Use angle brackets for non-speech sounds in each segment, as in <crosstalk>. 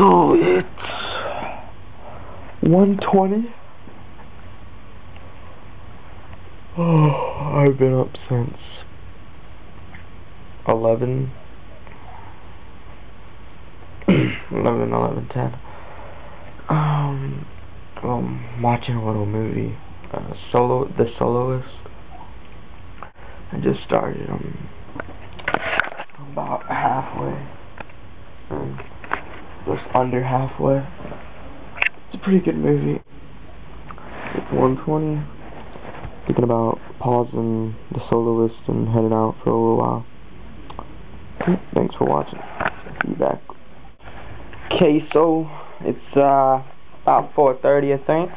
So it's 120. Oh, I've been up since 11, <clears throat> 11, 11, 10. Um, I'm watching a little movie, uh, Solo, The Soloist. I just started, um, about halfway, um, under halfway. It's a pretty good movie. It's 120 thinking about pausing the soloist and heading out for a little while. Thanks for watching. See you back. Okay, so it's uh about 4:30, I think.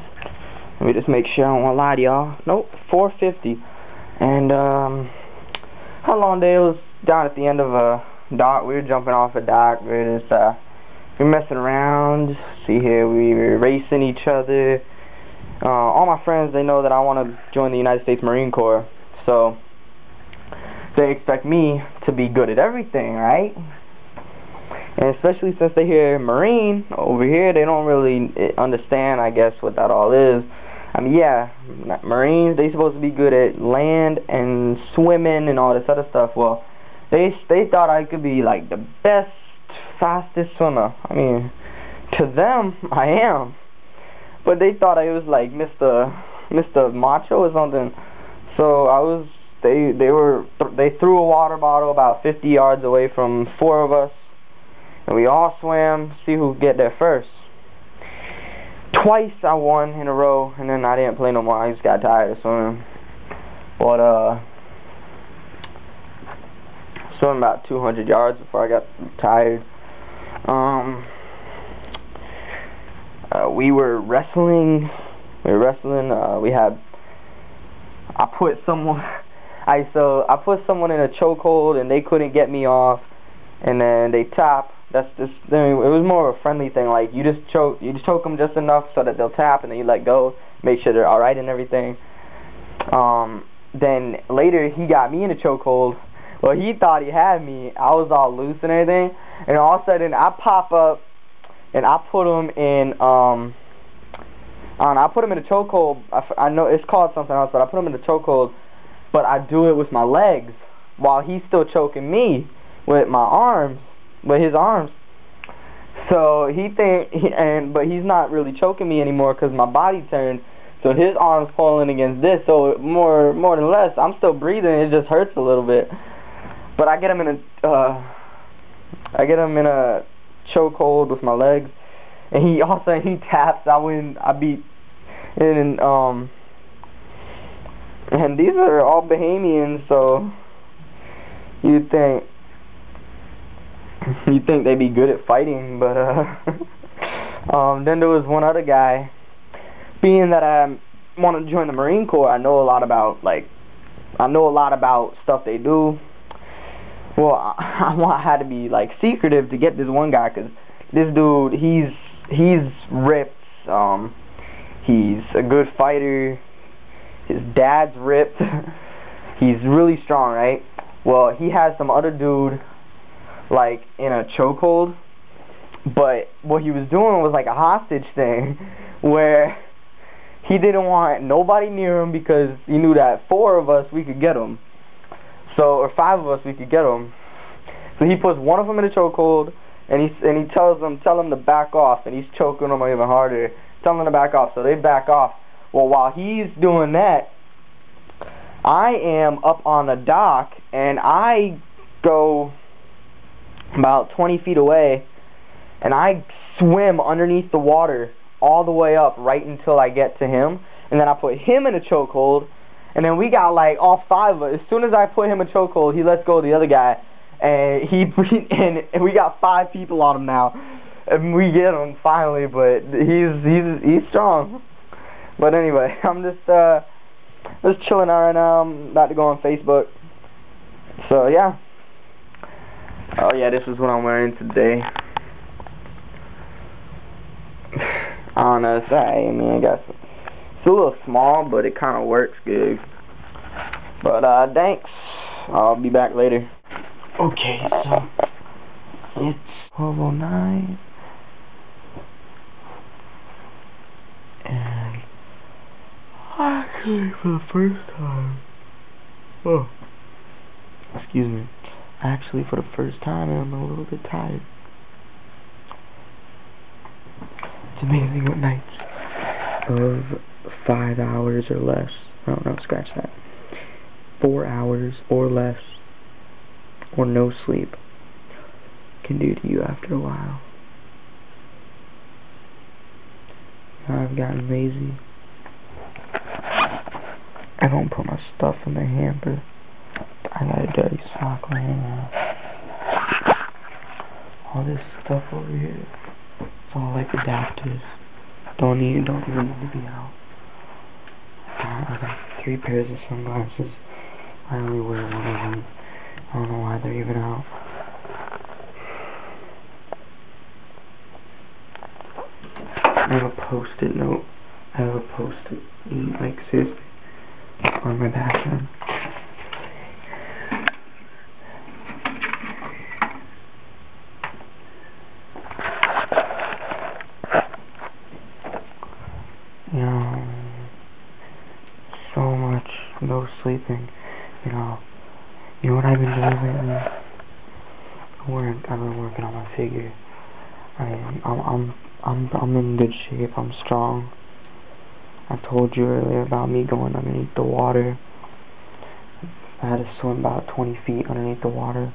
Let me just make sure I don't want to lie to y'all. Nope, 4:50. And um, how long day was down at the end of a dock. We were jumping off a dock. We were just uh, were messing around. See here, we are racing each other uh, all my friends, they know that I want to join the United States Marine Corps, so they expect me to be good at everything, right? And especially since they hear Marine over here, they don't really eh, understand, I guess, what that all is. I mean, yeah, Marines, they supposed to be good at land and swimming and all this other stuff. Well, they they thought I could be like the best, fastest swimmer. I mean, to them, <laughs> I am but they thought I was like Mr. Mr. Macho or something. So I was they they were th they threw a water bottle about 50 yards away from four of us, and we all swam see who get there first. Twice I won in a row, and then I didn't play no more. I just got tired of swimming. But uh, swam about 200 yards before I got tired. Um uh, we were wrestling. We were wrestling. Uh, we had. I put someone. <laughs> I so I put someone in a chokehold and they couldn't get me off, and then they tap. That's just. I mean, it was more of a friendly thing. Like you just choke. You just choke them just enough so that they'll tap, and then you let go. Make sure they're all right and everything. Um. Then later he got me in a chokehold. Well, he thought he had me. I was all loose and everything, and all of a sudden I pop up and I put him in um I I put him in a chokehold. I, I know it's called something else, but I put him in a chokehold. But I do it with my legs while he's still choking me with my arms, with his arms. So he think, and but he's not really choking me anymore because my body turned. So his arms pulling against this. So more, more than less, I'm still breathing. It just hurts a little bit. But I get him in a, uh, I get him in a chokehold with my legs, and he also he taps. I win. I beat, and um, and these are all Bahamians, so you'd think you'd think they'd be good at fighting, but uh, <laughs> um, then there was one other guy. Being that I want to join the Marine Corps, I know a lot about like I know a lot about stuff they do well, <laughs> I, I had to be like secretive to get this one guy because this dude, he's he's ripped. Um, he's a good fighter. His dad's ripped. <laughs> he's really strong, right? Well, he has some other dude like in a chokehold, but what he was doing was like a hostage thing, <laughs> where he didn't want nobody near him because he knew that four of us we could get him. So, or five of us, we could get him. So he puts one of them in a chokehold, and he and he tells them, tell them to back off, and he's choking them even harder, telling them to back off. So they back off. Well, while he's doing that, I am up on the dock, and I go about 20 feet away, and I swim underneath the water all the way up right until I get to him, and then I put him in a chokehold and then we got like all five of us. As soon as I put him in chokehold, he lets go of the other guy, and he <laughs> and, we got five people on him now, and we get him finally. But he's he's he's strong. But anyway, <laughs> I'm just uh just chilling out right now. I'm about to go on Facebook. So yeah. Oh yeah, this is what I'm wearing today. I don't alright. I mean, I guess. It's a little small, but it kind of works good. But uh, thanks. I'll be back later. Okay, so it's 1209. And actually, for the first time, oh, excuse me, actually, for the first time, I'm a little bit tired. It's amazing what nights of five hours or less. Oh no, scratch that. Four hours or less, or no sleep, can do to you after a while. I've gotten lazy. I don't put my stuff in the hamper. I got a dirty sock laying now. All this stuff over here, it's all like adapters. Don't need, don't even need to be out. Three pairs of sunglasses. I only wear one of them. I don't know why they're even out. I have a post-it note. I have a post-it, like seriously, on my bathroom. You know, so much no sleeping. You know, you know what I've been doing lately? Work. I've been working on my figure. I, I'm, I'm, I'm, I'm in good shape. I'm strong. I told you earlier about me going underneath the water. I had to swim about 20 feet underneath the water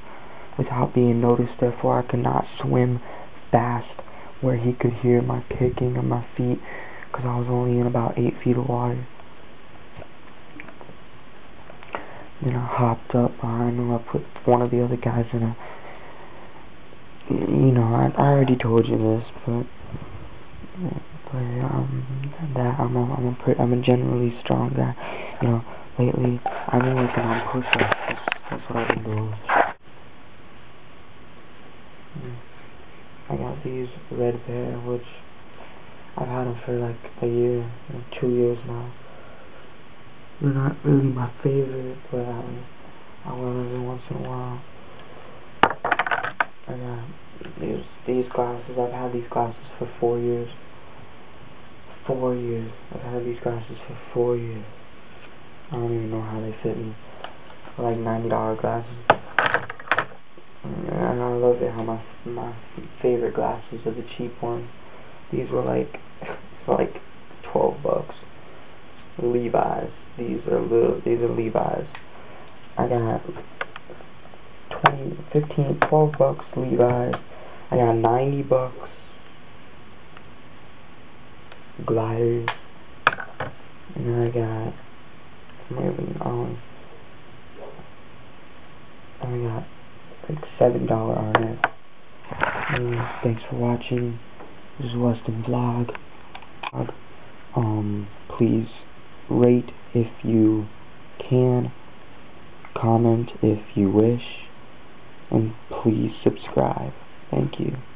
without being noticed. Therefore, I could not swim fast where he could hear my kicking of my feet because I was only in about 8 feet of water. Then know, hopped up behind him. I put one of the other guys in a. You know, I, I already told you this, but but um, that I'm a I'm a pretty, I'm a generally strong guy. You know, lately I've been working on push-ups. That's, that's what I've been doing. I got these red pair, which I've had them for like a year, two years now. They're not really my favorite, but I, I wear them once in a while. I got uh, these these glasses. I've had these glasses for four years. Four years. I've had these glasses for four years. I don't even know how they fit me. Like ninety dollar glasses. And I love it how my my favorite glasses are the cheap ones. These were like <laughs> like twelve bucks. Levi's. These are little, these are Levi's. I got 20, 15, 12 bucks Levi's. I got 90 bucks gliders. And then I got maybe um I got like seven dollar Arnette. thanks for watching. This is Weston Vlog. Um please rate if you can, comment if you wish, and please subscribe. Thank you.